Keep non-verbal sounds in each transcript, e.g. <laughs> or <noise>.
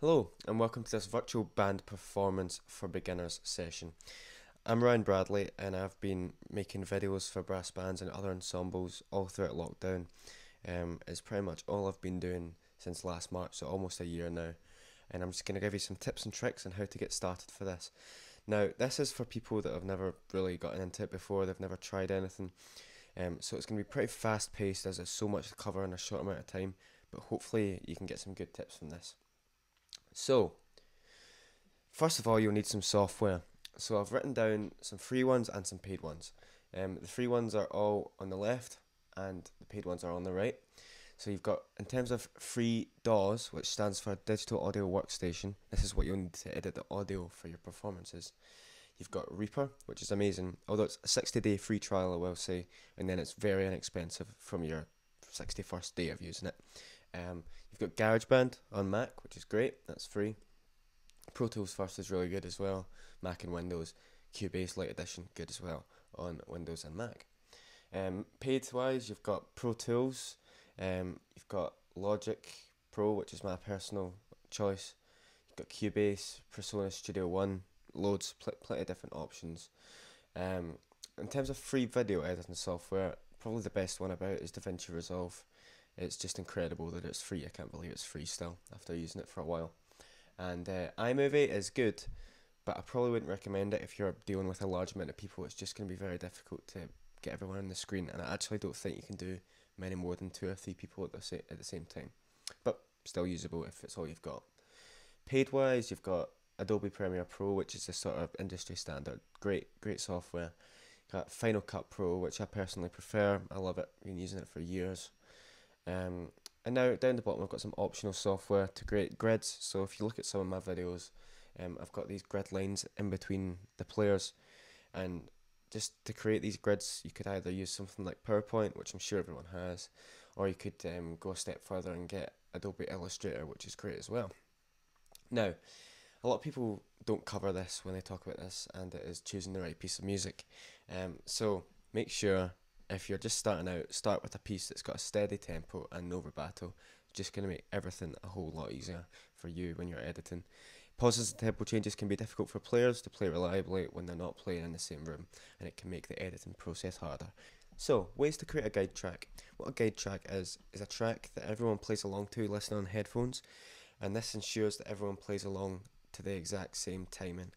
Hello, and welcome to this virtual band performance for beginners session. I'm Ryan Bradley, and I've been making videos for brass bands and other ensembles all throughout lockdown. Um, it's pretty much all I've been doing since last March, so almost a year now. And I'm just going to give you some tips and tricks on how to get started for this. Now, this is for people that have never really gotten into it before, they've never tried anything. Um, so it's going to be pretty fast paced as there's so much to cover in a short amount of time, but hopefully you can get some good tips from this. So, first of all, you'll need some software. So I've written down some free ones and some paid ones. Um, the free ones are all on the left, and the paid ones are on the right. So you've got, in terms of free DAWs, which stands for Digital Audio Workstation, this is what you'll need to edit the audio for your performances. You've got Reaper, which is amazing, although it's a 60 day free trial, I will say, and then it's very inexpensive from your 61st day of using it. Um, you've got GarageBand on Mac, which is great, that's free. Pro Tools First is really good as well, Mac and Windows. Cubase Lite Edition, good as well on Windows and Mac. Um, paid wise, you've got Pro Tools, um, you've got Logic Pro, which is my personal choice. You've got Cubase, PreSonus Studio One, loads, pl- plenty of different options. Um, in terms of free video editing software, probably the best one about is DaVinci Resolve. It's just incredible that it's free. I can't believe it's free still after using it for a while. And uh, iMovie is good, but I probably wouldn't recommend it if you're dealing with a large amount of people. It's just going to be very difficult to get everyone on the screen, and I actually don't think you can do many more than two or three people at the sa- at the same time. But still usable if it's all you've got. Paid wise, you've got Adobe Premiere Pro, which is a sort of industry standard. Great, great software. Got Final Cut Pro, which I personally prefer. I love it. I've been using it for years. Um, and now down the bottom, I've got some optional software to create grids. So if you look at some of my videos, um, I've got these grid lines in between the players, and just to create these grids, you could either use something like PowerPoint, which I'm sure everyone has, or you could um, go a step further and get Adobe Illustrator, which is great as well. Now, a lot of people don't cover this when they talk about this, and it is choosing the right piece of music. Um, so make sure if you're just starting out, start with a piece that's got a steady tempo and no. It's just going to make everything a whole lot easier for you when you're editing. Pauses and tempo changes can be difficult for players to play reliably when they're not playing in the same room, and it can make the editing process harder. So, ways to create a guide track. What a guide track is, is a track that everyone plays along to listening on headphones, and this ensures that everyone plays along to the exact same timing.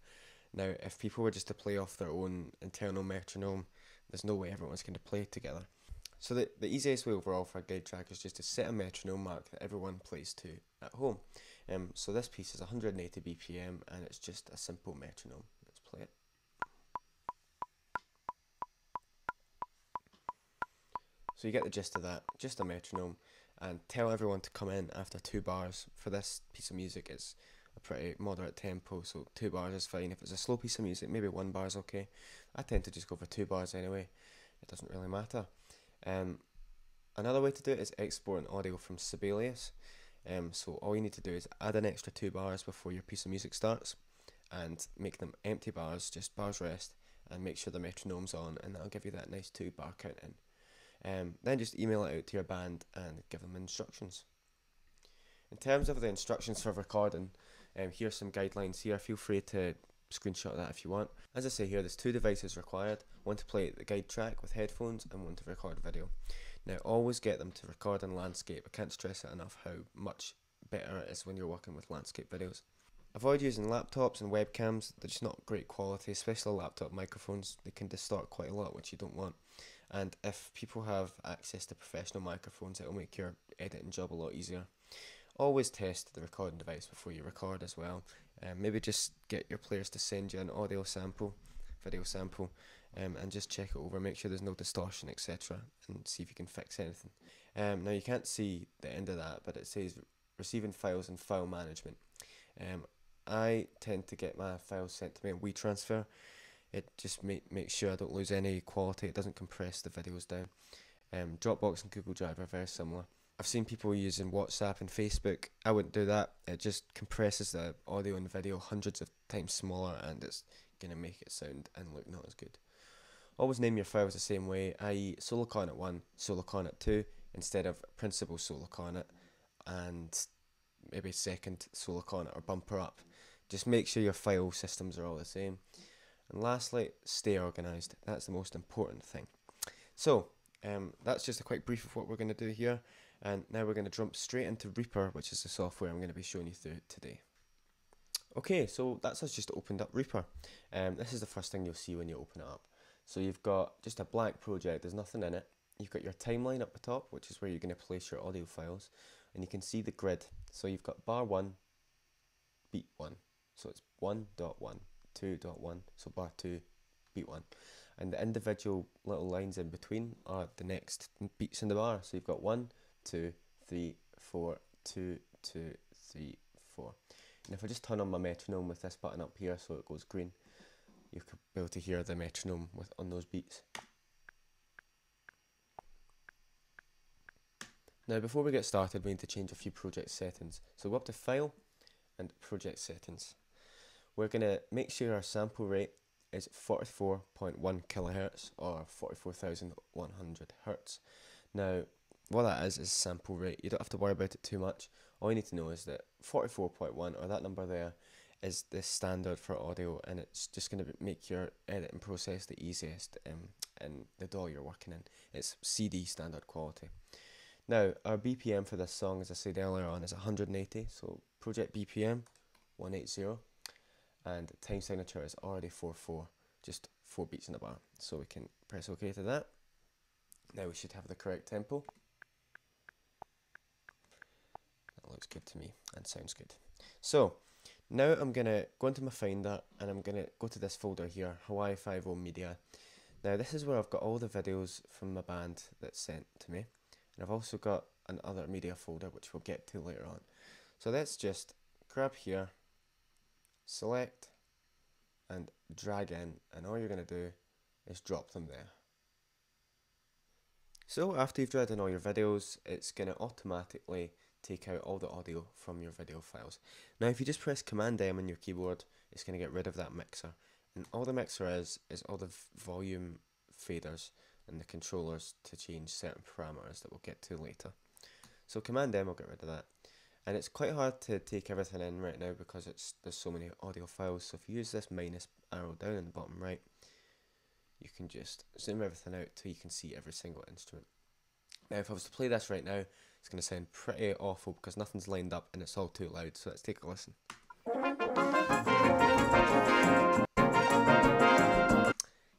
Now, if people were just to play off their own internal metronome, there's no way everyone's going to play together. So the, the easiest way overall for a guide track is just to set a metronome mark that everyone plays to at home. Um, so this piece is 180 BPM and it's just a simple metronome. Let's play it. So you get the gist of that, just a metronome, and tell everyone to come in after two bars. For this piece of music, it's a pretty moderate tempo, so two bars is fine. If it's a slow piece of music, maybe one bar is okay. I tend to just go for two bars anyway. It doesn't really matter. Um, another way to do it is export an audio from Sibelius. Um, so all you need to do is add an extra two bars before your piece of music starts, and make them empty bars, just bars rest, and make sure the metronome's on, and that'll give you that nice two bar count in. Um, then just email it out to your band and give them instructions. In terms of the instructions for recording, um, here's some guidelines here. Feel free to screenshot that if you want. As I say here, there's two devices required, one to play the guide track with headphones and one to record video. Now always get them to record in landscape. I can't stress it enough how much better it is when you're working with landscape videos. Avoid using laptops and webcams, they're just not great quality, especially laptop microphones. They can distort quite a lot, which you don't want. And if people have access to professional microphones, it will make your editing job a lot easier. Always test the recording device before you record as well. Um, maybe just get your players to send you an audio sample, video sample, um, and just check it over, make sure there's no distortion, etc., and see if you can fix anything. Um, now you can't see the end of that, but it says receiving files and file management. Um, I tend to get my files sent to me in WeTransfer. It just make makes sure I don't lose any quality. It doesn't compress the videos down. Um, Dropbox and Google Drive are very similar. I've seen people using WhatsApp and Facebook. I wouldn't do that. It just compresses the audio and video hundreds of times smaller and it's going to make it sound and look not as good. Always name your files the same way, i.e. Solo Cornet 1, Solo Cornet 2, instead of Principal Solo Cornet, and maybe second solo or bumper up. Just make sure your file systems are all the same. And lastly, stay organized. That's the most important thing. So, um, that's just a quick brief of what we're going to do here. And now we're going to jump straight into Reaper, which is the software I'm going to be showing you through today. Okay, so that's us just opened up Reaper. Um, this is the first thing you'll see when you open it up. So you've got just a blank project, there's nothing in it. You've got your timeline up the top, which is where you're going to place your audio files. And you can see the grid. So you've got bar 1, beat 1. So it's 1.1, 2.1, so bar 2, beat 1. And the individual little lines in between are the next beats in the bar. So you've got 1, 2, 3, 4, 2, 2, 3, 4. And if I just turn on my metronome with this button up here so it goes green, you could be able to hear the metronome with on those beats. Now before we get started we need to change a few project settings. So go up to File and Project Settings. We're going to make sure our sample rate is 44.1 kilohertz or 44,100 hertz. Now what that is is sample rate. You don't have to worry about it too much. All you need to know is that 44.1 or that number there is the standard for audio and it's just going to make your editing process the easiest um, in the DAW you're working in. It's CD standard quality. Now, our BPM for this song, as I said earlier on, is 180, so project BPM 180, and time signature is already 4-4, just 4 beats in the bar. So we can press OK to that. Now we should have the correct tempo. That looks good to me and sounds good. So, now I'm to go into my Finder and I'm to go to this folder here, Hawaii 5 Media. Now this is where I've got all the videos from my band that's sent to me. And I've also got another media folder which we'll get to later on. So let's just grab here, select and drag in and all you're going to do is drop them there. So after you've dragged in all your videos, it's going to automatically take out all the audio from your video files. Now if you just press Command M on your keyboard, it's going to get rid of that mixer. And all the mixer is, is all the volume faders and the controllers to change certain parameters that we'll get to later. So Command M will get rid of that. And it's quite hard to take everything in right now because it's there's so many audio files. So if you use this minus arrow down in the bottom right, you can just zoom everything out till you can see every single instrument. Now if I was to play this right now, it's going to sound pretty awful because nothing's lined up and it's all too loud. So let's take a listen.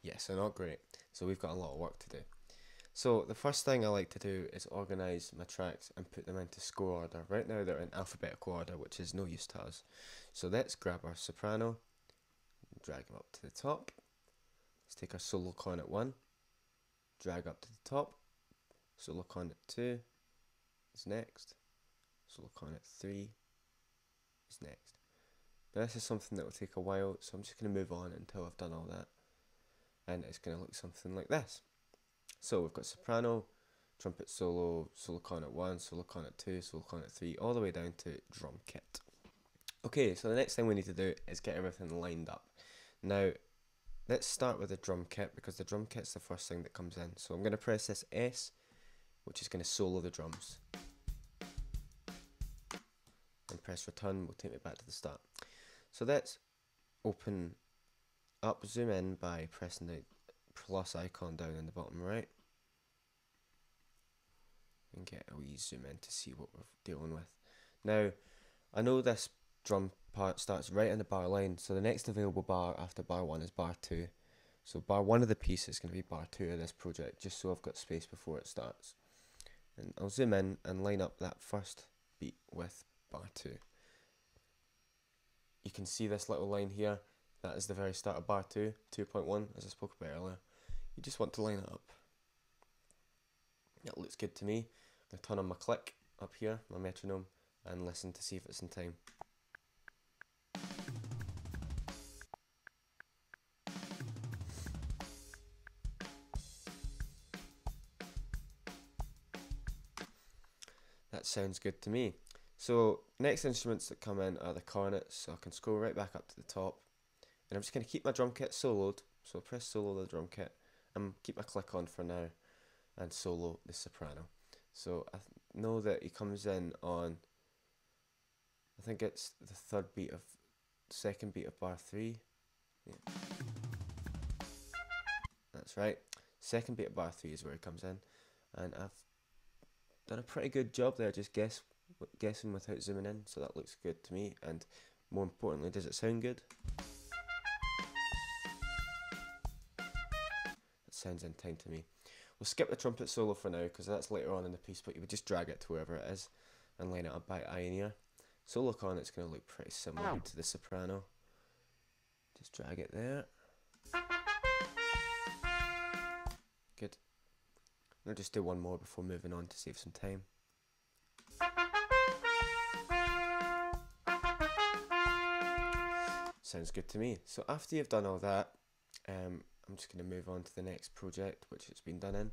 Yeah, so not great. So we've got a lot of work to do. So the first thing I like to do is organise my tracks and put them into score order. Right now they're in alphabetical order, which is no use to us. So let's grab our soprano, drag him up to the top. Let's take our solo cornet 1, drag up to the top, solo cornet 2, is next. So at 3 is next. Now this is something that will take a while, so I'm just going to move on until I've done all that. And it's going to look something like this. So we've got soprano, trumpet solo, solo cornet 1, solo cornet 2, solo cornet 3, all the way down to drum kit. Okay, so the next thing we need to do is get everything lined up. Now, let's start with the drum kit because the drum kit's the first thing that comes in. So I'm going to press this S, which is going to solo the drums press return will take me back to the start. So let's open up, zoom in by pressing the plus icon down in the bottom right and get a wee zoom in to see what we're dealing with. Now, I know this drum part starts right in the bar line, so the next available bar after bar 1 is bar 2. So bar 1 of the piece is going to be bar 2 of this project, just so I've got space before it starts. And I'll zoom in and line up that first beat with bar 2. You can see this little line here, that is the very start of bar 2, 2.1 as I spoke about earlier. You just want to line it up. It looks good to me. I'm going to turn on my click up here, my metronome, and listen to see if it's in time. That sounds good to me. So next instruments that come in are the cornets, so I can scroll right back up to the top. And I'm just going to keep my drum kit soloed, so I'll press solo the drum kit and keep my click on for now and solo the soprano. So I know that he comes in on I think it's the third beat of second beat of bar three. Yeah. That's right. Second beat of bar three is where it comes in, and I've done a pretty good job there. Just guess guessing without zooming in, so that looks good to me. And more importantly, does it sound good? It sounds in time to me. We'll skip the trumpet solo for now because that's later on in the piece, but you would just drag it to wherever it is and line it up by eye and ear. Solo con, it's going to look pretty similar oh. to the soprano. Just drag it there. Good. I'll just do one more before moving on to save some time. Sounds good to me. So after you've done all that, um, I'm just going to move on to the next project, which it's been done in.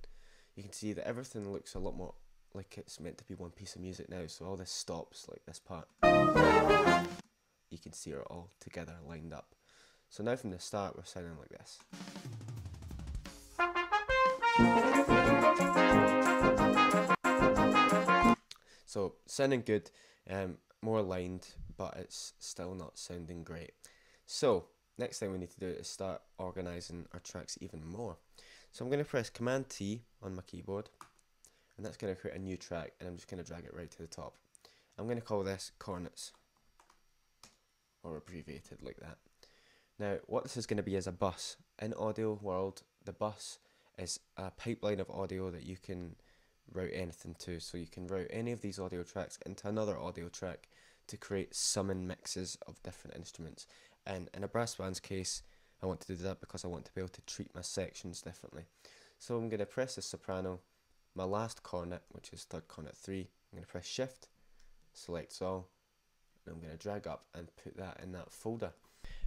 You can see that everything looks a lot more like it's meant to be one piece of music now. So all this stops, like this part. You can see it all together lined up. So now from the start, we're sounding like this. So sounding good, um, more lined, but it's still not sounding great. So next thing we need to do is start organizing our tracks even more. So I'm going to press Command T on my keyboard, and that's going to create a new track, and I'm just going to drag it right to the top. I'm going to call this Cornets, or abbreviated like that. Now, what this is going to be is a bus. In audio world, the bus is a pipeline of audio that you can route anything to. So you can route any of these audio tracks into another audio track to create summon mixes of different instruments. And in a brass band's case, I want to do that because I want to be able to treat my sections differently. So I'm going to press the soprano, my last cornet, which is third cornet 3, I'm going to press shift, select all, and I'm going to drag up and put that in that folder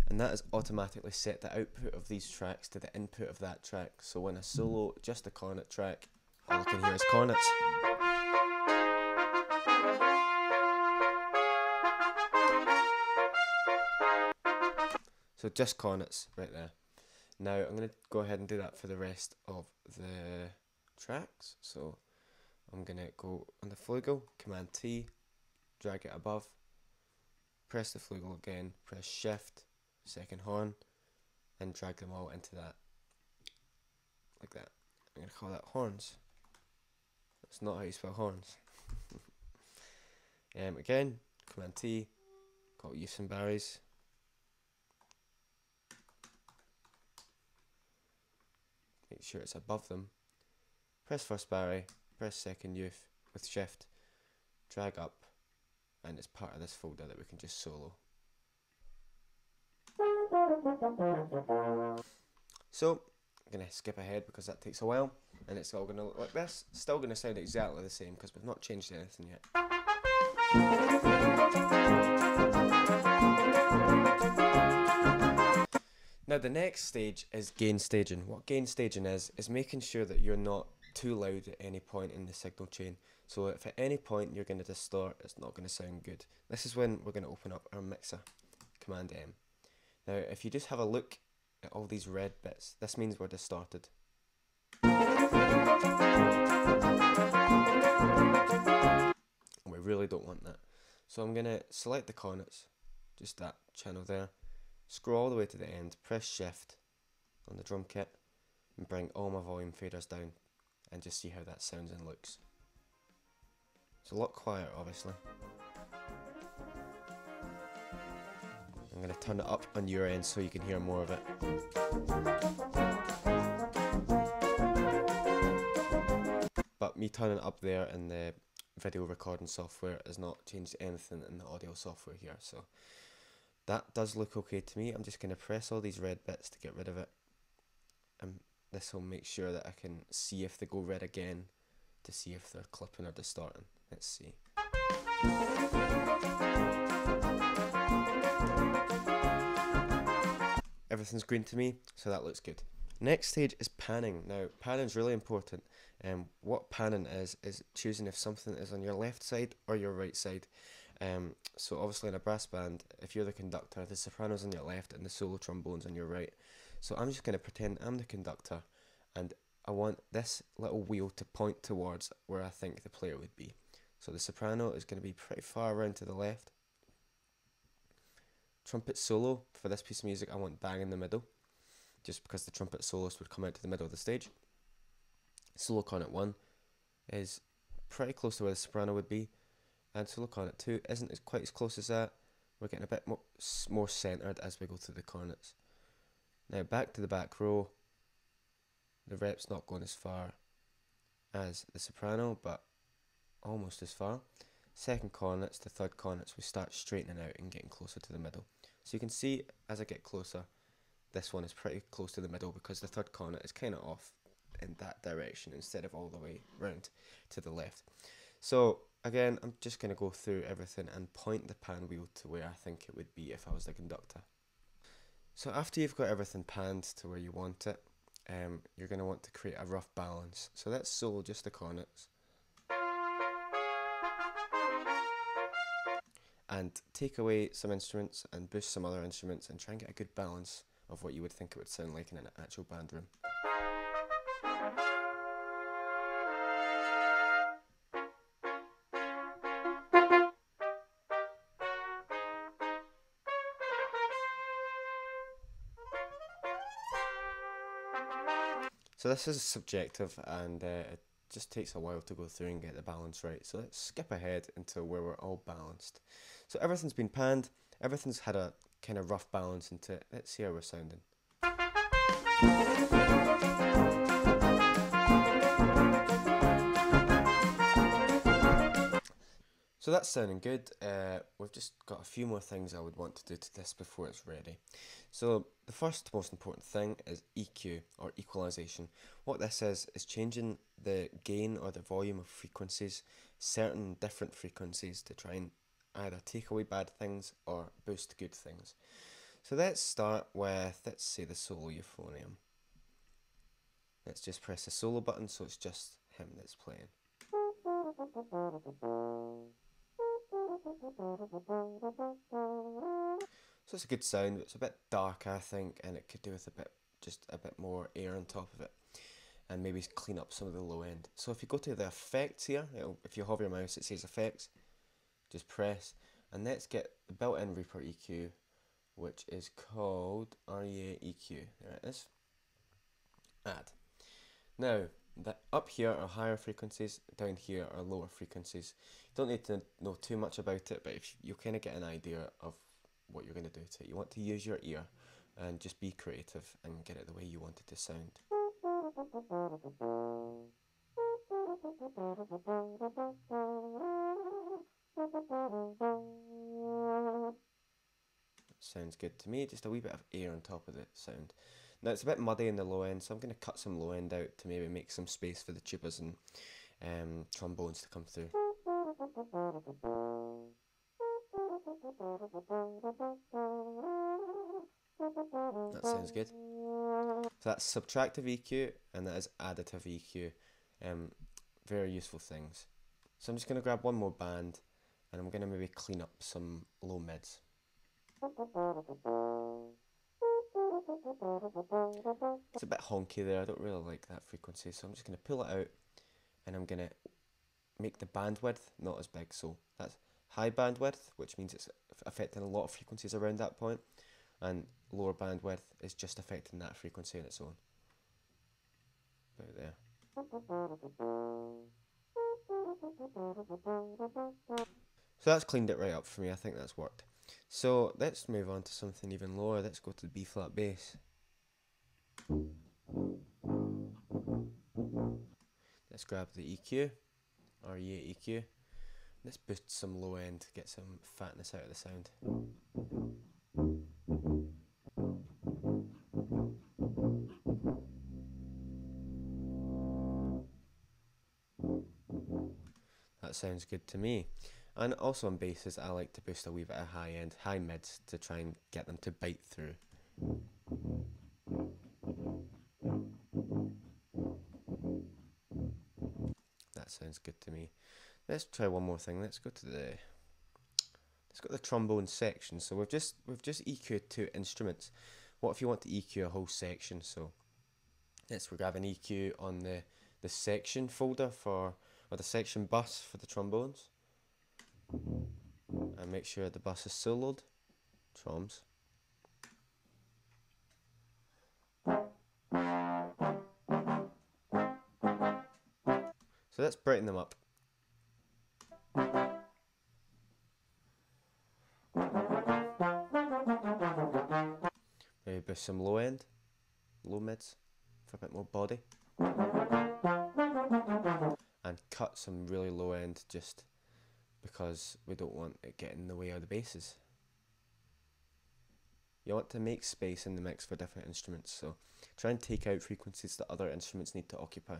and that has automatically set the output of these tracks to the input of that track. So when I solo just a cornet track, all I can hear is cornets. So just cornets right there. Now I'm going to go ahead and do that for the rest of the tracks. So I'm going to go on the flugel, Command T, drag it above, press the flugel again, press Shift, second horn, and drag them all into that, like that. I'm going to call that horns. That's not how you spell horns. <laughs> um, again, Command T, got euphs and barries. Make sure it's above them. Press first barry, press second euph with shift, drag up, and it's part of this folder that we can just solo. So, I'm going to skip ahead because that takes a while and it's all going to look like this. Still going to sound exactly the same because we've not changed anything yet. Now the next stage is gain staging. What gain staging is, is making sure that you're not too loud at any point in the signal chain. So if at any point you're going to distort, it's not going to sound good. This is when we're going to open up our mixer, Command M. Now, if you just have a look at all these red bits, this means we're distorted. We really don't want that. So I'm going to select the cornets, just that channel there, scroll all the way to the end, press shift on the drum kit, and bring all my volume faders down, and just see how that sounds and looks. It's a lot quieter, obviously. I'm going to turn it up on your end so you can hear more of it. But me turning it up there in the video recording software has not changed anything in the audio software here. So that does look okay to me. I'm just going to press all these red bits to get rid of it. And this will make sure that I can see if they go red again to see if they're clipping or distorting. Let's see. everything's green to me, so that looks good. Next stage is panning. Now, panning is really important. Um, what panning is, is choosing if something is on your left side or your right side. Um, so obviously in a brass band, if you're the conductor, the soprano's on your left and the solo trombone's on your right. So I'm just going to pretend I'm the conductor and I want this little wheel to point towards where I think the player would be. So the soprano is going to be pretty far around to the left trumpet solo for this piece of music I want bang in the middle, just because the trumpet soloist would come out to the middle of the stage. Solo cornet 1 is pretty close to where the soprano would be, and so look on it too isn't as quite as close as that. We're getting a bit more, more centered as we go through the cornets. Now back to the back row. The rep's not going as far as the soprano, but almost as far. Second cornets to third cornets, we start straightening out and getting closer to the middle. So you can see as I get closer, this one is pretty close to the middle because the third cornet is kind of off in that direction instead of all the way round to the left. So again, I'm just going to go through everything and point the pan wheel to where I think it would be if I was the conductor. So after you've got everything panned to where you want it, um, you're going to want to create a rough balance. So let's solo just the cornets. And take away some instruments and boost some other instruments and try and get a good balance of what you would think it would sound like in an actual band room. So this is subjective and uh, it just takes a while to go through and get the balance right. So let's skip ahead until where we're all balanced. So everything's been panned, everything's had a kind of rough balance into it. Let's see how we're sounding. So that's sounding good. Uh, just got a few more things I would want to do to this before it's ready. So the first most important thing is EQ or equalization. What this is is changing the gain or the volume of frequencies, certain different frequencies to try and either take away bad things or boost good things. So let's start with, let's say the solo euphonium. Let's just press the solo button so it's just him that's playing. So it's a good sound. It's a bit dark, I think, and it could do with a bit, just a bit more air on top of it, and maybe clean up some of the low end. So if you go to the effects here, if you hover your mouse, it says effects. Just press, and let's get the built-in Reaper EQ, which is called REA EQ. There it is. Add. Now, the, up here are higher frequencies, down here are lower frequencies. You don't need to know too much about it, but if you kind of get an idea of what you're going to do to it, you want to use your ear and just be creative and get it the way you want it to sound. Sounds good to me, just a wee bit of air on top of the sound. Now it's a bit muddy in the low end, so I'm going to cut some low end out to maybe make some space for the tubas and um, trombones to come through. That sounds good. So that's subtractive EQ and that is additive EQ. Um, very useful things. So I'm just going to grab one more band and I'm going to maybe clean up some low mids. It's a bit honky there, I don't really like that frequency, so I'm just going to pull it out and I'm going to make the bandwidth not as big. So that's high bandwidth, which means it's affecting a lot of frequencies around that point, and lower bandwidth is just affecting that frequency on its own. About there. So that's cleaned it right up for me, I think that's worked. So let's move on to something even lower. Let's go to the B flat bass. Let's grab the EQ, REA EQ. Let's boost some low end, to get some fatness out of the sound. That sounds good to me. And also on basses, I like to boost a wee bit of high end, high mids to try and get them to bite through. That sounds good to me. Let's try one more thing. Let's go to the let's go to the trombone section. So we've just we've just EQ'd two instruments. What if you want to EQ a whole section? So let's we grab an EQ on the the section folder for or the section bus for the trombones and make sure the bus is soloed. toms. So let's brighten them up. Maybe some low end, low mids for a bit more body. And cut some really low end just because we don't want it getting in the way of the basses. You want to make space in the mix for different instruments, so try and take out frequencies that other instruments need to occupy.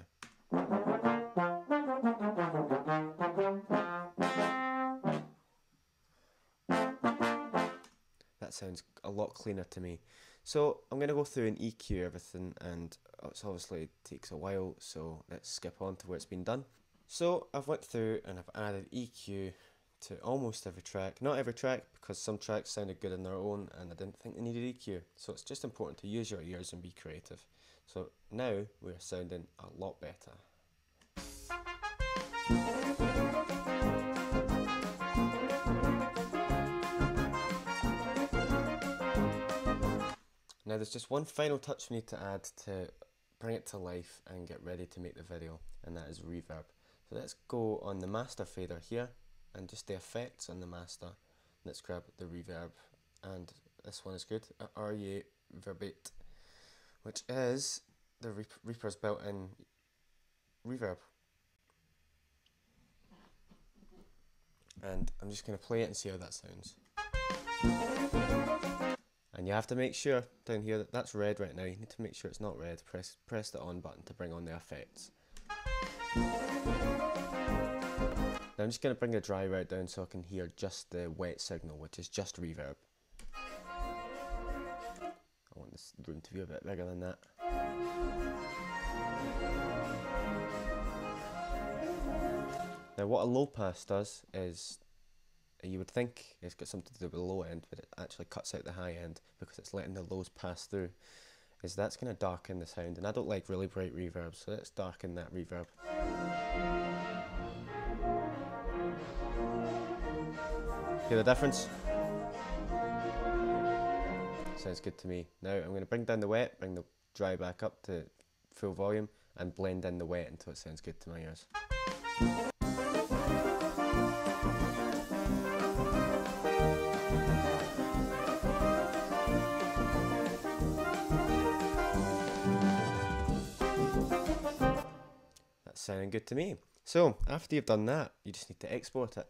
That sounds a lot cleaner to me. So I'm going to go through and EQ everything and it's obviously it takes a while so let's skip on to where it's been done. So I've went through and I've added EQ to almost every track. Not every track because some tracks sounded good on their own and I didn't think they needed EQ. So it's just important to use your ears and be creative. So now we're sounding a lot better. Now there's just one final touch we need to add to bring it to life and get ready to make the video and that is reverb. So let's go on the master fader here and just the effects on the master. Let's grab the reverb and this one is good, uh, RE Verbate, which is the Reaper's built-in reverb. And I'm just going to play it and see how that sounds. And you have to make sure down here that that's red right now. You need to make sure it's not red. Press press the on button to bring on the effects. Now I'm just going to bring the dry route down so I can hear just the wet signal, which is just reverb. I want this room to be a bit bigger than that. Now what a low pass does is you would think it's got something to do with the low end, but it actually cuts out the high end because it's letting the lows pass through. Is that's going to darken the sound, and I don't like really bright reverb, so let's darken that reverb. Hear the difference? Sounds good to me. Now I'm going to bring down the wet, bring the dry back up to full volume, and blend in the wet until it sounds good to my ears. That's sounding good to me. So after you've done that, you just need to export it.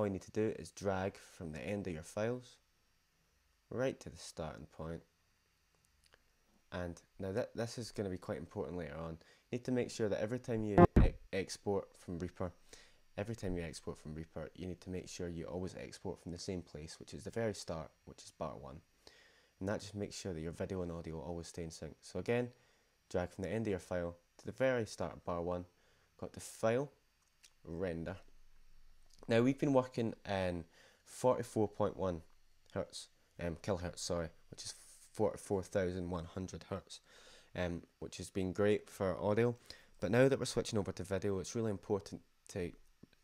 All you need to do is drag from the end of your files right to the starting point. And now that this is going to be quite important later on. You need to make sure that every time you export from Reaper, every time you export from Reaper, you need to make sure you always export from the same place, which is the very start, which is bar one. And that just makes sure that your video and audio always stay in sync. So again, drag from the end of your file to the very start of bar one, got the file, render. Now we've been working in 44.1 hertz, um, kilohertz, sorry, which is 44,100 hertz, um, which has been great for audio. But now that we're switching over to video, it's really important to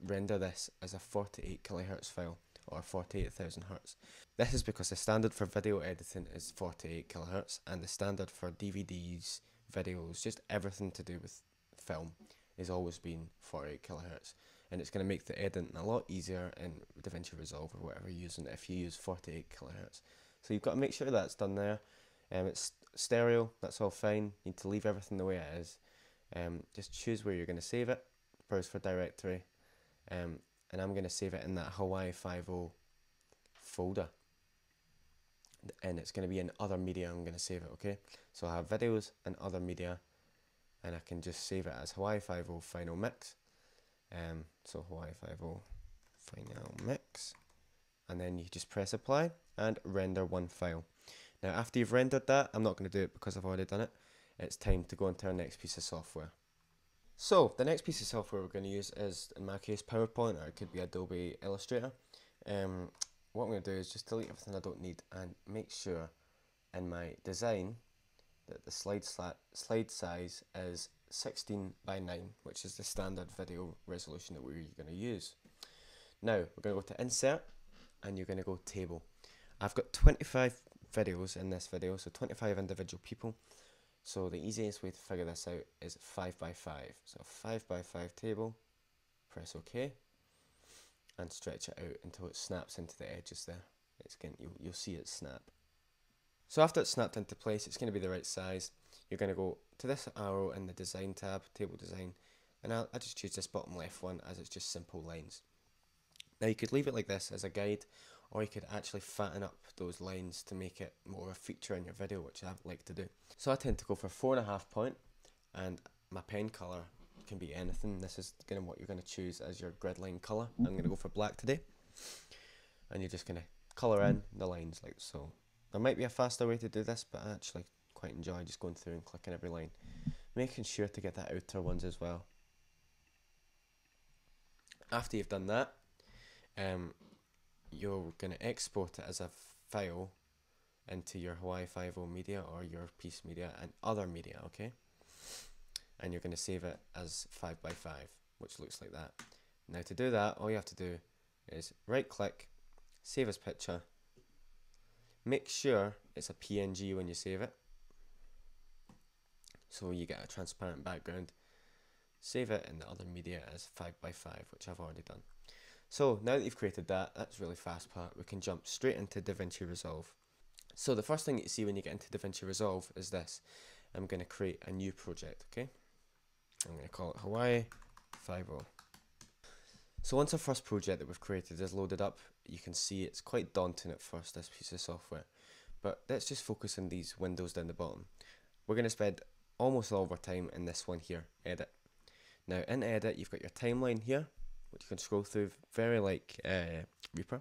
render this as a 48 kilohertz file or 48,000 hertz. This is because the standard for video editing is 48 kilohertz and the standard for DVDs, videos, just everything to do with film is always been 48 kilohertz and it's going to make the editing a lot easier in DaVinci Resolve or whatever you're using if you use 48 kilohertz. So you've got to make sure that's done there. Um, it's stereo, that's all fine. You need to leave everything the way it is. Um, just choose where you're going to save it, browse for directory, um, and I'm going to save it in that Hawaii 5.0 folder. And it's going to be in other media, I'm going to save it, okay? So I have videos and other media, and I can just save it as Hawaii 5.0 final mix. Um, so Hawaii 5.0 final mix, and then you just press apply and render one file. Now after you've rendered that, I'm not going to do it because I've already done it, it's time to go into our next piece of software. So the next piece of software we're going to use is, in my case, PowerPoint, or it could be Adobe Illustrator. Um, what I'm going to do is just delete everything I don't need and make sure in my design that the slide, slide size is 16 by 9, which is the standard video resolution that we're going to use. Now, we're going to go to Insert, and you're going to go Table. I've got 25 videos in this video, so 25 individual people. So the easiest way to figure this out is 5 by 5. So 5 by 5 table, press OK, and stretch it out until it snaps into the edges there. It's going you'll, you'll see it snap. So after it's snapped into place, it's going to be the right size. You're going to go to this arrow in the design tab, table design, and I'll, i just choose this bottom left one as it's just simple lines. Now you could leave it like this as a guide, or you could actually fatten up those lines to make it more of a feature in your video, which I like to do. So I tend to go for four and a half point, and my pen colour can be anything. This is kind of what you're going to choose as your grid line colour. I'm going to go for black today, and you're just going to colour in the lines like so. There might be a faster way to do this, but I actually quite enjoy just going through and clicking every line, making sure to get the outer ones as well. After you've done that, um, you're going to export it as a file into your Hawaii Five-O media or your piece media and other media, okay? And you're going to save it as 5 by 5 which looks like that. Now to do that, all you have to do is right click, save as picture, make sure it's a PNG when you save it, so you get a transparent background, save it in the other media as 5 by 5 which I've already done. So now that you've created that, that's really fast part, we can jump straight into DaVinci Resolve. So the first thing that you see when you get into DaVinci Resolve is this. I'm going to create a new project, okay? I'm going to call it Hawaii 5.0. So once our first project that we've created is loaded up, you can see it's quite daunting at first, this piece of software. But let's just focus on these windows down the bottom. We're going to spend almost all of our time in this one here, Edit. Now in Edit, you've got your timeline here, which you can scroll through very like uh, Reaper.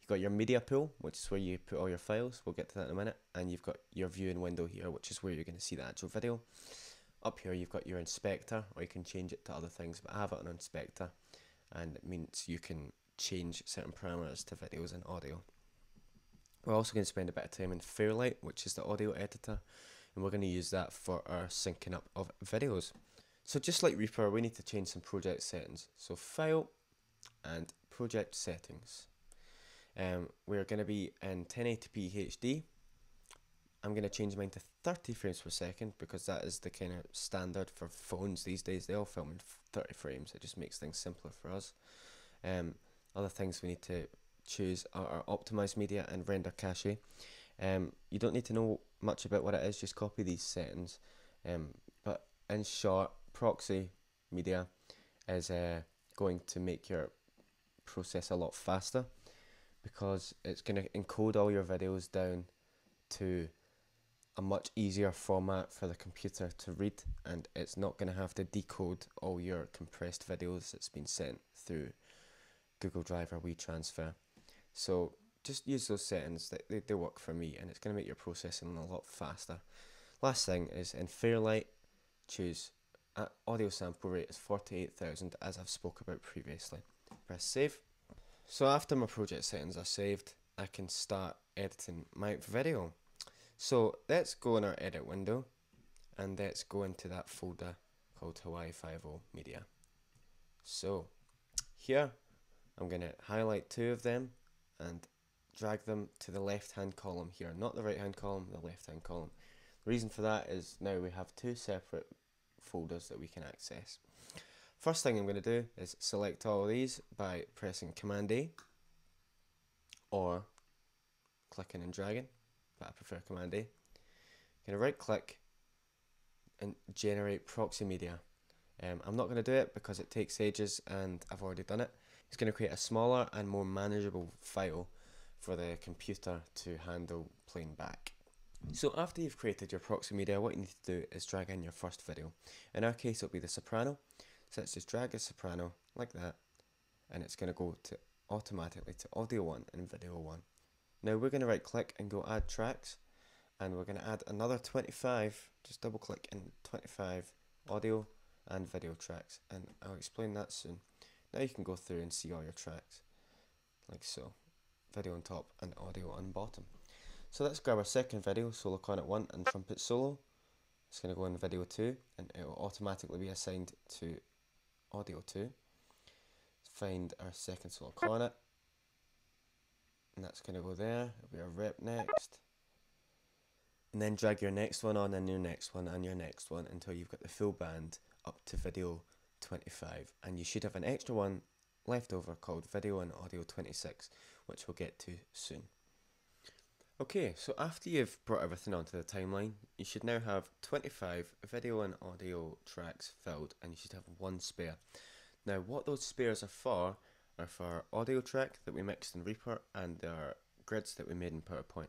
You've got your media pool, which is where you put all your files. We'll get to that in a minute. And you've got your viewing window here, which is where you're going to see the actual video. Up here, you've got your inspector, or you can change it to other things, but I have it on inspector, and it means you can change certain parameters to videos and audio. We're also going to spend a bit of time in Fairlight, which is the audio editor, and we're going to use that for our syncing up of videos. So just like Reaper, we need to change some project settings. So File and Project Settings. Um, we're going to be in 1080p HD. I'm going to change mine to 30 frames per second because that is the kind of standard for phones these days. They all film in 30 frames. It just makes things simpler for us. Um, other things we need to choose are our optimized media and render cache. Um, you don't need to know much about what it is, just copy these settings. Um, but in short, proxy media is uh, going to make your process a lot faster because it's going to encode all your videos down to a much easier format for the computer to read and it's not going to have to decode all your compressed videos that's been sent through Google Drive or WeTransfer. So just use those settings, they, they, work for me and it's going to make your processing a lot faster. Last thing is in Fairlight, choose uh, audio sample rate is 48,000 as I've spoke about previously. Press save. So after my project settings are saved, I can start editing my video. So let's go in our edit window and let's go into that folder called Hawaii Five-O Media. So here I'm going to highlight two of them and drag them to the left hand column here, not the right hand column, the left hand column. The reason for that is now we have two separate folders that we can access. First thing I'm going to do is select all of these by pressing Command A or clicking and dragging, but I prefer Command A. I'm going to right click and generate proxy media. Um, I'm not going to do it because it takes ages and I've already done it. It's going to create a smaller and more manageable file for the computer to handle playing back. So after you've created your proxy media, what you need to do is drag in your first video. In our case, it'll be the soprano. So let's just drag a soprano like that, and it's going to go to automatically to audio 1 and video 1. Now we're going to right click and go add tracks, and we're going to add another 25, just double click in 25 audio and video tracks, and I'll explain that soon. Now you can go through and see all your tracks, like so, video on top and audio on bottom. So let's grab our second video, solo cornet 1 and trumpet solo. It's going to go in video 2 and it will automatically be assigned to audio 2. Find our second solo cornet. and that's going to go there. It'll be a rep next. And then drag your next one on and your next one and your next one until you've got the full band up to video 25. And you should have an extra one left over called video and audio 26, which we'll get to soon. Okay, so after you've brought everything onto the timeline, you should now have 25 video and audio tracks filled and you should have one spare. Now what those spares are for are for audio track that we mixed in Reaper and there grids that we made in PowerPoint.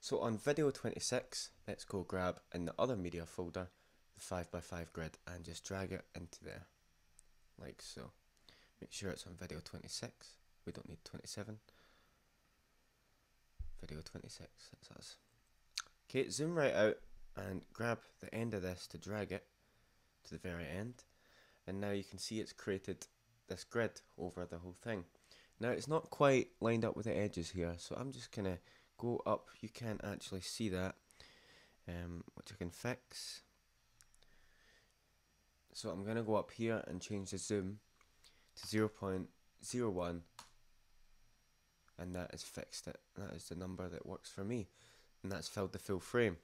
So on video 26, let's go grab in the other media folder the 5x5 grid and just drag it into there, like so. Make sure it's on video 26, we don't need 27 video 26, that's us. Okay, zoom right out and grab the end of this to drag it to the very end. And now you can see it's created this grid over the whole thing. Now it's not quite lined up with the edges here, so I'm just gonna go up. You can't actually see that, um, which I can fix. So I'm gonna go up here and change the zoom to 0.01 and that has fixed it. That is the number that works for me, and that's filled the full frame.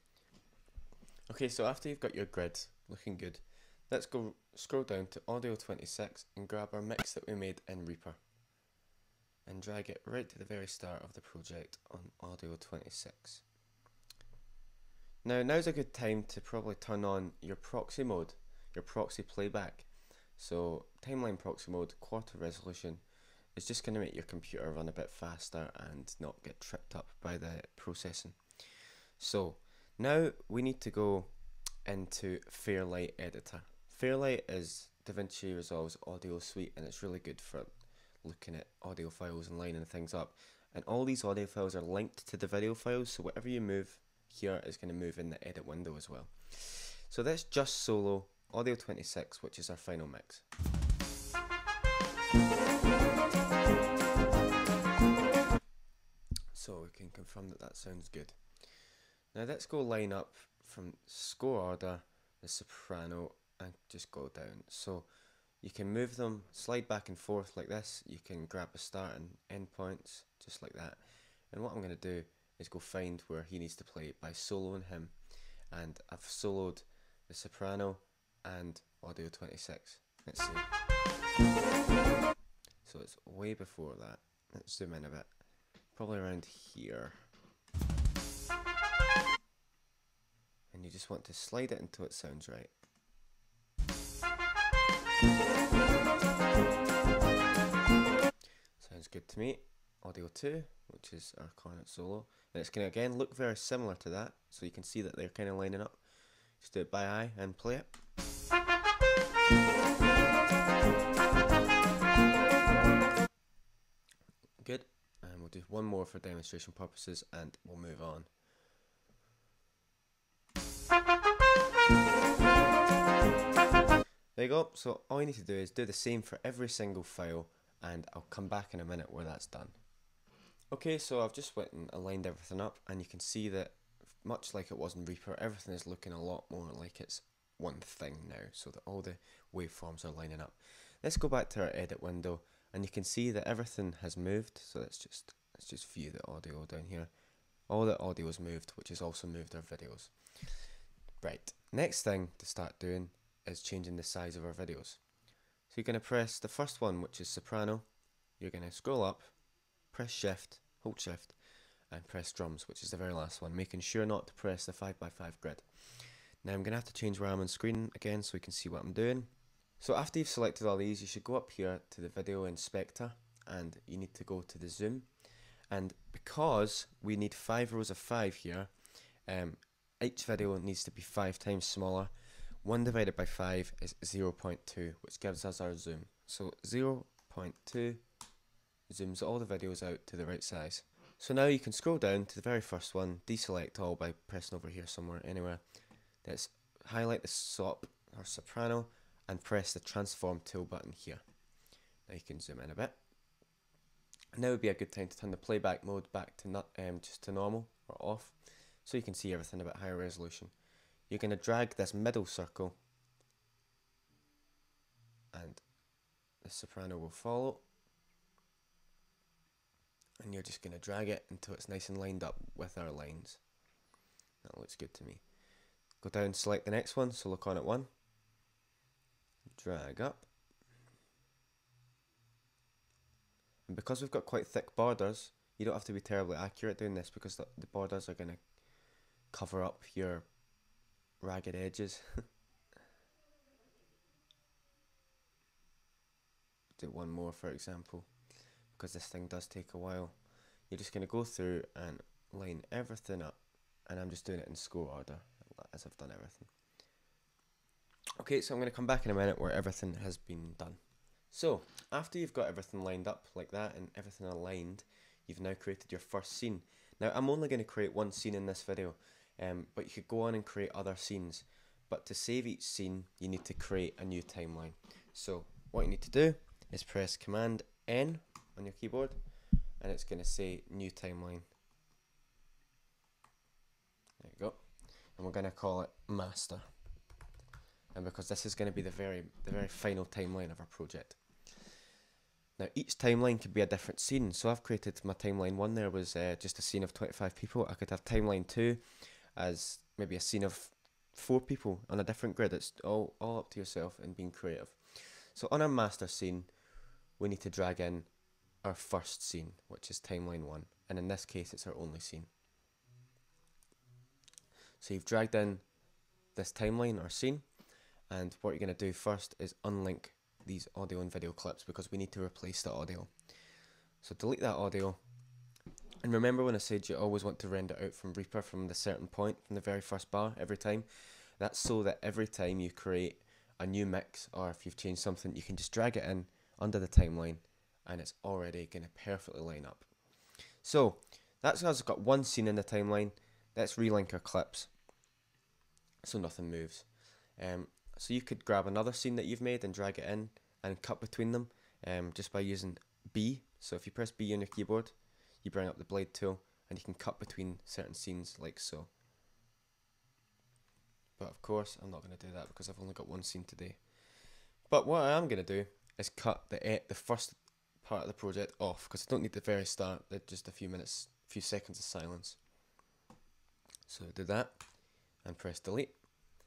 Okay, so after you've got your grid looking good, let's go scroll down to Audio 26 and grab our mix that we made in Reaper and drag it right to the very start of the project on Audio 26. Now, now's a good time to probably turn on your proxy mode, your proxy playback. So, timeline proxy mode, quarter resolution, is just going to make your computer run a bit faster and not get tripped up by the processing. So now we need to go into Fairlight Editor. Fairlight is DaVinci Resolve's audio suite and it's really good for looking at audio files and lining things up. And all these audio files are linked to the video files, so whatever you move here is going to move in the edit window as well. So that's just solo audio 26, which is our final mix. So we can confirm that that sounds good. Now let's go line up from score order, the soprano, and just go down. So you can move them, slide back and forth like this. You can grab a start and end points, just like that. And what I'm going to do is go find where he needs to play by soloing him. And I've soloed the soprano and audio 26. Let's see. So it's way before that. Let's zoom in a bit probably around here. And you just want to slide it until it sounds right. Sounds good to me. Audio 2, which is our cornet solo. And it's going to again look very similar to that, so you can see that they're kind of lining up. Just do it by eye and play it. Do one more for demonstration purposes and we'll move on. There you go, so all you need to do is do the same for every single file and I'll come back in a minute where that's done. Okay, so I've just went and aligned everything up and you can see that much like it was in Reaper, everything is looking a lot more like it's one thing now, so that all the waveforms are lining up. Let's go back to our edit window and you can see that everything has moved, so let's just Let's just view the audio down here. All the audio is moved, which has also moved our videos. Right, next thing to start doing is changing the size of our videos. So you're going to press the first one, which is soprano. You're going to scroll up, press shift, hold shift, and press drums, which is the very last one, making sure not to press the 5x5 grid. Now I'm going to have to change where I'm on screen again so we can see what I'm doing. So after you've selected all these, you should go up here to the video inspector and you need to go to the zoom and because we need five rows of five here, um, each video needs to be five times smaller. 1 divided by 5 is 0 0.2, which gives us our zoom. So 0 0.2 zooms all the videos out to the right size. So now you can scroll down to the very first one, deselect all by pressing over here somewhere, anywhere. Let's highlight the SOP or soprano and press the transform tool button here. Now you can zoom in a bit. Now would be a good time to turn the playback mode back to not, um, just to normal or off so you can see everything a bit higher resolution. You're going to drag this middle circle and the soprano will follow and you're just going to drag it until it's nice and lined up with our lines. That looks good to me. Go down, select the next one, solo cornet one. Drag up. And because we've got quite thick borders, you don't have to be terribly accurate doing this because the, the borders are going to cover up your ragged edges. <laughs> Do one more for example because this thing does take a while. You're just going to go through and line everything up and I'm just doing it in score order as I've done everything. Okay, so I'm going to come back in a minute where everything has been done. So, after you've got everything lined up like that and everything aligned, you've now created your first scene. Now, I'm only going to create one scene in this video, um, but you could go on and create other scenes. But to save each scene, you need to create a new timeline. So, what you need to do is press Command N on your keyboard, and it's going to say New Timeline. There you go. And we're going to call it Master. And because this is going to be the very, the very final timeline of our project. Now each timeline could be a different scene. So I've created my timeline one there was uh, just a scene of 25 people. I could have timeline two as maybe a scene of four people on a different grid. It's all, all up to yourself and being creative. So on our master scene, we need to drag in our first scene, which is timeline one. And in this case, it's our only scene. So you've dragged in this timeline or scene. And what you're going to do first is unlink these audio and video clips because we need to replace the audio. So delete that audio. And remember when I said you always want to render out from Reaper from the certain point, from the very first bar every time? That's so that every time you create a new mix or if you've changed something, you can just drag it in under the timeline and it's already going to perfectly line up. So that's us got one scene in the timeline. Let's relink our clips so nothing moves. Um, so you could grab another scene that you've made and drag it in and cut between them um, just by using B. So if you press B on your keyboard, you bring up the blade tool and you can cut between certain scenes like so. But of course, I'm not going to do that because I've only got one scene today. But what I am going to do is cut the the first part of the project off because I don't need the very start. Just a few minutes, a few seconds of silence. So do that and press delete.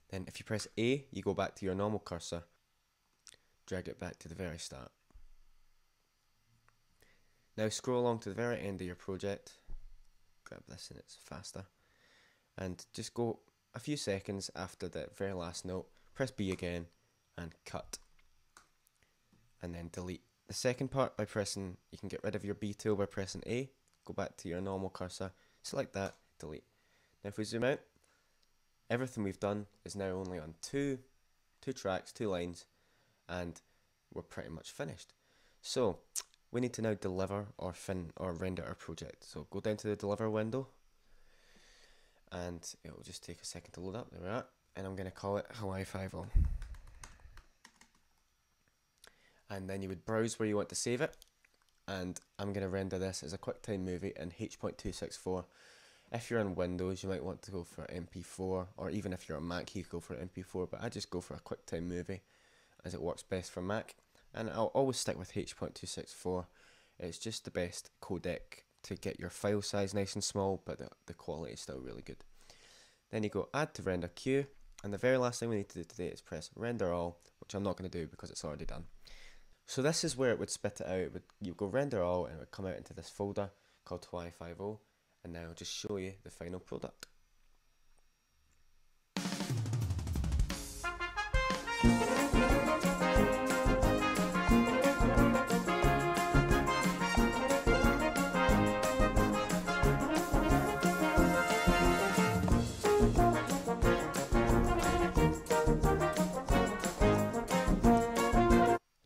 Then if you press A, you go back to your normal cursor, drag it back to the very start. Now scroll along to the very end of your project, grab this and it's faster, and just go a few seconds after the very last note, press B again and cut, and then delete. The second part by pressing, you can get rid of your B tool by pressing A, go back to your normal cursor, select that, delete. Now if we zoom out, everything we've done is now only on two, two tracks, two lines, and we're pretty much finished. So we need to now deliver or fin or render our project. So go down to the deliver window, and it will just take a second to load up. There we are, and I'm going to call it Hawaii Five O. And then you would browse where you want to save it, and I'm going to render this as a QuickTime movie in H.264 if you're on Windows, you might want to go for MP4, or even if you're on Mac, you go for MP4. But I just go for a QuickTime movie, as it works best for Mac, and I'll always stick with H.264. It's just the best codec to get your file size nice and small, but the, the quality is still really good. Then you go Add to Render Queue, and the very last thing we need to do today is press Render All, which I'm not going to do because it's already done. So this is where it would spit it out. It would, you go Render All, and it would come out into this folder called Hawaii50 and now I'll just show you the final product.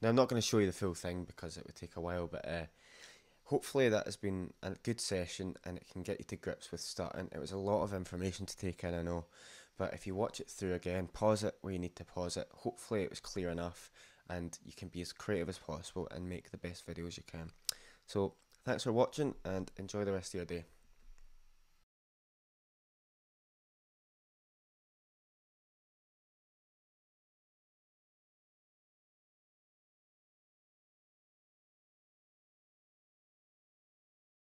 Now I'm not going to show you the full thing because it would take a while, but uh, hopefully that has been a good session and it can get you to grips with starting. It was a lot of information to take in, I know, but if you watch it through again, pause it where you need to pause it. Hopefully it was clear enough and you can be as creative as possible and make the best videos you can. So thanks for watching and enjoy the rest of your day.